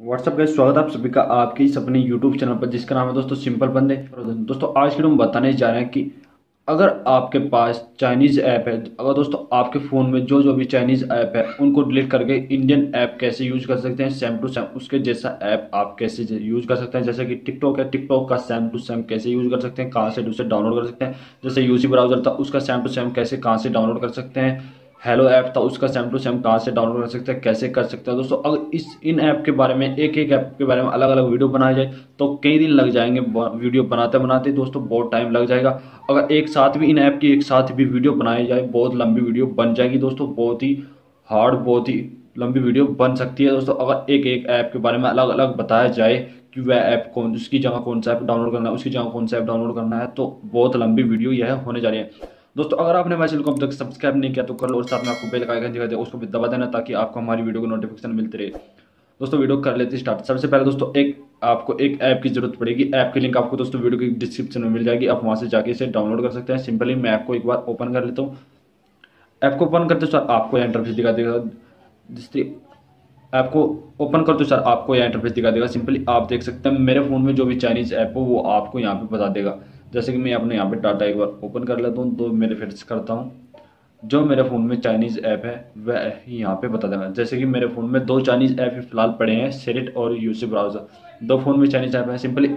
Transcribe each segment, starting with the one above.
WhatsApp का स्वागत आप सभी का आपके इस अपने यूट्यूब चैनल पर, जिसका नाम है दोस्तों सिंपल बंदे। दोस्तों, आज के हम बताने जा रहे हैं कि अगर आपके पास चाइनीज़ ऐप है, अगर दोस्तों आपके फ़ोन में जो जो भी चाइनीज़ ऐप है, उनको डिलीट करके इंडियन ऐप कैसे यूज़ कर सकते हैं सेम टू सेम उसके जैसा ऐप आप कैसे यूज़ कर सकते हैं, जैसे कि टिकटॉक है टिकटॉक का सेम टू सेम कैसे यूज़ कर सकते हैं, कहाँ से उसे डाउनलोड कर सकते हैं, जैसे यूसी ब्राउज़र था, उसका सेम टू सेम कैसे, कहाँ से डाउनलोड कर सकते हैं हेलो ऐप था, उसका सेम टू सेम कहाँ से डाउनलोड कर सकते हैं, कैसे कर सकते हैं? दोस्तों, अगर इस, इन ऐप के बारे में, एक एक ऐप के बारे में अलग अलग वीडियो बनाया जाए तो कई दिन लग जाएँगे वीडियो बनाते बनाते। दोस्तों, बहुत टाइम लग जाएगा। अगर एक साथ भी, इन ऐप की एक साथ भी वीडियो बनाई जाए, बहुत लंबी वीडियो बन जाएगी। दोस्तों, बहुत ही हार्ड बहुत ही लंबी वीडियो बन सकती है। दोस्तों, अगर एक एक ऐप के बारे में अलग अलग बताया जाए कि वह ऐप कौन, उसकी जगह कौन सा ऐप डाउनलोड करना है, उसकी जगह कौन सा ऐप डाउनलोड करना है तो बहुत लंबी वीडियो यह होने जा रही है। दोस्तों, अगर आपने हमारे चैनल को अब तक सब्सक्राइब नहीं किया तो कर लो और साथ में आपको बेल का आइकन दिखा दे, उसको भी दबा देना ताकि आपको हमारी वीडियो को नोटिफिकेशन मिलते रहे। दोस्तों, वीडियो कर लेते स्टार्ट सबसे पहले दोस्तों, एक, आपको एक ऐप की ज़रूरत पड़ेगी। ऐप की लिंक आपको दोस्तों वीडियो की डिस्क्रिप्शन में मिल जाएगी। आप वहाँ से जाके इसे डाउनलोड कर सकते हैं। सिंपली मैं ऐप को एक बार ओपन कर लेता हूँ। ऐप को ओपन करते सर आपको इंटरफेस दिखा देगा। ऐप को ओपन कर तो सर आपको यह इंटरफेस दिखा देगा। सिंपली आप देख सकते हैं, मेरे फ़ोन में जो भी चाइनीज़ ऐप हो, वो आपको यहाँ पे बता देगा। जैसे कि मैं अपने यहाँ पे डाटा एक बार ओपन कर लेता हूँ तो मेरे फिर करता हूँ। जो मेरे फ़ोन में चाइनीज़ ऐप है, वह यहाँ पे बता देना जैसे कि मेरे फ़ोन में दो चाइनीज़ ऐप फ़िलहाल पड़े हैं सेरिट और यूसी ब्राउज़र दो फ़ोन में चाइनीज़ ऐप है। सिंपली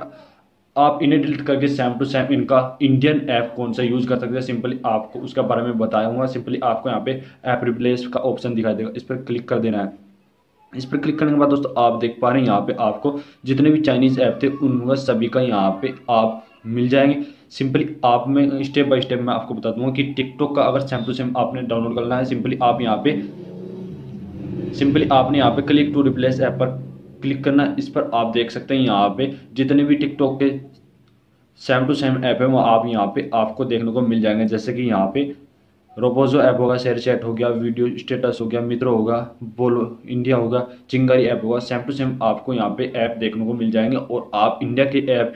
आप इन्हें डिलीट करके सेम टू सेम इनका इंडियन ऐप कौन सा यूज़ कर सकते हैं सिंपली आपको उसके बारे में बताया हूँ सिंपली आपको यहाँ पे ऐप रिप्लेस का ऑप्शन दिखाई देगा। इस पर क्लिक कर देना है। इस पर क्लिक करने के बाद दोस्तों, आप देख पा रहे हैं यहाँ पे आपको जितने भी चाइनीज़ ऐप थे उनका सभी का यहाँ पे आप मिल जाएँगे। सिंपली आप में स्टेप बाय स्टेप मैं आपको बता दूँगा कि टिकटॉक का अगर सेम टू सेम आपने डाउनलोड करना है सिंपली आप यहाँ पे सिंपली आपने यहाँ पे क्लिक टू रिप्लेस ऐप पर क्लिक करना इस पर आप देख सकते हैं यहाँ पे जितने भी टिकटॉक के सेम टू सेम ऐप है, वो आप यहाँ पे आपको देखने को मिल जाएँगे। जैसे कि यहाँ पे रोबोजो ऐप होगा शेयर चैट हो गया वीडियो स्टेटस हो गया मित्र होगा बोलो इंडिया होगा चिंगारी ऐप होगा सेम टू सेम आपको यहाँ पे ऐप देखने को मिल जाएँगे। और आप इंडिया के ऐप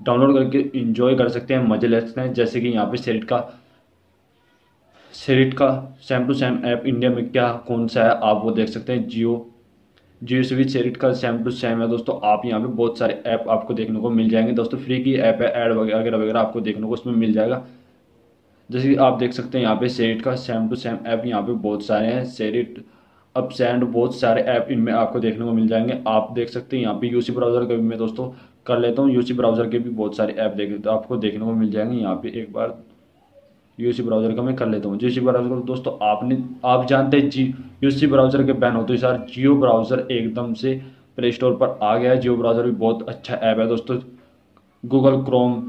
डाउनलोड करके इंजॉय कर सकते हैं मज़े ले सकते हैं। जैसे कि यहाँ पे सेरिट का सेरिट का same to same app India में क्या, कौन सा है, आप वो देख सकते हैं जियो जियो से भी सेरिट का सेम टू सेम है दोस्तों। आप यहाँ पे बहुत सारे ऐप आपको देखने को मिल जाएँगे। दोस्तों फ्री की ऐप है ऐड वगैरह वगैरह आपको देखने को उसमें मिल जाएगा। जैसे कि आप देख सकते हैं यहाँ पे सेरिट का सेम टू सेम ऐप यहाँ पे बहुत सारे हैं। सेरिट अब सेंड बहुत सारे ऐप इनमें आपको देखने को मिल जाएँगे। आप देख सकते हैं यहाँ पे यूसी ब्राउज़र का भी मैं दोस्तों कर लेता हूँ। यूसी ब्राउज़र के भी बहुत सारे ऐप देख तो आपको देखने को मिल जाएँगे। यहाँ पे एक बार यूसी ब्राउज़र का मैं कर लेता हूँ। यूसी ब्राउज़र को दोस्तों आपने, आप जानते हैं जी यूसी ब्राउज़र के बैन होते सर। जियो ब्राउज़र एकदम से प्ले स्टोर पर आ गया है। जियो ब्राउज़र भी बहुत अच्छा ऐप है दोस्तों। गूगल क्रोम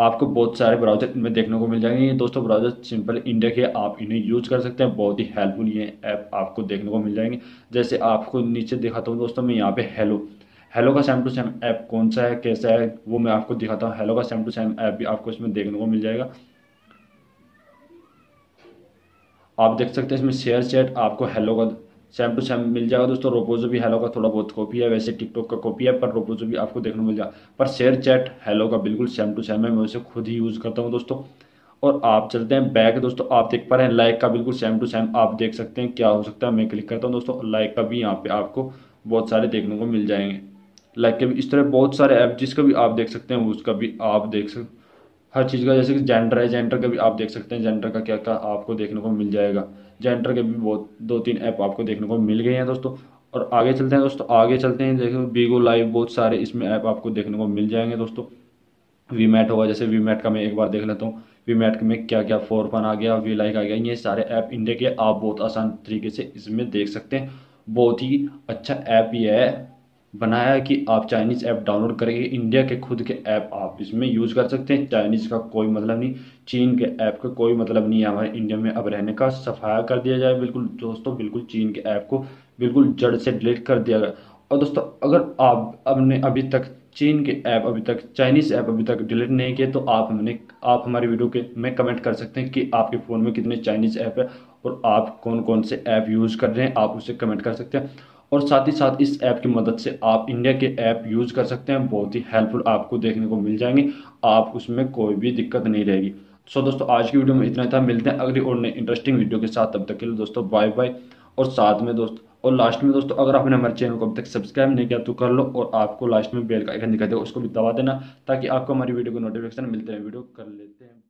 आपको बहुत सारे ब्राउज़र इनमें देखने को मिल जाएँगे। ये दोस्तों ब्राउज़र सिंपल इंडिया के आप इन्हें यूज़ कर सकते हैं। बहुत ही हेल्पफुल ये ऐप आपको देखने को मिल जाएँगे। जैसे आपको नीचे दिखाता हूँ दोस्तों, मैं यहाँ पे हेलो हेलो का सेम टू सेम ऐप कौन सा है, कैसा है, वो मैं आपको दिखाता हूँ। हेलो का सेम टू सेम ऐप भी आपको इसमें देखने को मिल जाएगा। आप देख सकते हैं इसमें शेयर चैट आपको हेलो का सेम टू सेम मिल जाएगा दोस्तों। रोपोजो भी हेलो का थोड़ा बहुत कॉपी है, वैसे टिकटॉक का कॉपी है, पर रोपोजो भी आपको देखने को मिल जाएगा। पर शेयर चैट हेलो का बिल्कुल सेम टू सेम है, मैं उसे खुद ही यूज़ करता हूँ दोस्तों। और आप चलते हैं बैक दोस्तों, आप देख पा रहे हैं लाइक का बिल्कुल सेम टू सेम आप देख सकते हैं, क्या हो सकता है, मैं क्लिक करता हूँ दोस्तों। लाइक का भी यहाँ पे आपको बहुत सारे देखने को मिल जाएँगे। लाइक के भी इस तरह बहुत सारे ऐप जिसका भी आप देख सकते हैं, उसका भी आप देख सकते हर चीज़ का, जैसे कि जेंडर है जेंडर का भी आप देख सकते हैं जेंडर का क्या क्या आपको देखने को मिल जाएगा। जेंडर के भी बहुत दो तीन ऐप आपको देखने को मिल गए हैं दोस्तों। और आगे चलते हैं दोस्तों, आगे चलते हैं, देखो बीगो लाइव बहुत सारे इसमें ऐप आपको देखने को मिल जाएँगे दोस्तों। वी मैट होगा, जैसे वी मैट का मैं एक बार देख लेता हूँ। वी मैट में क्या क्या फोर फन आ गया वी लाइक आ गया, ये सारे ऐप इंडिया के आप बहुत आसान तरीके से इसमें देख सकते हैं। बहुत ही अच्छा ऐप ये है। बनाया है कि आप चाइनीज़ ऐप डाउनलोड करेंगे। इंडिया के खुद के ऐप आप इसमें यूज़ कर सकते हैं। चाइनीज़ का कोई मतलब नहीं। चीन के ऐप का कोई मतलब नहीं है। हमारे इंडिया में अब रहने का सफाया कर दिया जाए। बिल्कुल दोस्तों, बिल्कुल चीन के ऐप को बिल्कुल जड़ से डिलीट कर दिया गया और दोस्तों, अगर आप अपने अभी तक चीन के ऐप अभी तक चाइनीज़ ऐप अभी तक डिलीट नहीं किए तो आप हमने, आप हमारे वीडियो के में कमेंट कर सकते हैं कि आपके फ़ोन में कितने चाइनीज़ ऐप है और आप कौन कौन से ऐप यूज़ कर रहे हैं। आप उसे कमेंट कर सकते हैं। और साथ ही साथ इस ऐप की मदद से आप इंडिया के ऐप यूज़ कर सकते हैं। बहुत ही हेल्पफुल आपको देखने को मिल जाएँगे। आप उसमें कोई भी दिक्कत नहीं रहेगी। सो दोस्तों, आज की वीडियो में इतना था। मिलते हैं अगली और नई इंटरेस्टिंग वीडियो के साथ। तब तक के लिए दोस्तों बाय बाय और साथ में दोस्त, और लास्ट में दोस्तों, अगर आपने हमारे चैनल को अभी तक सब्सक्राइब नहीं किया तो कर लो और आपको लास्ट में बेल का आइकन दिखा देगा, उसको भी दबा देना ताकि आपको हमारी वीडियो को नोटिफिकेशन मिलते हैं वीडियो कर लेते हैं।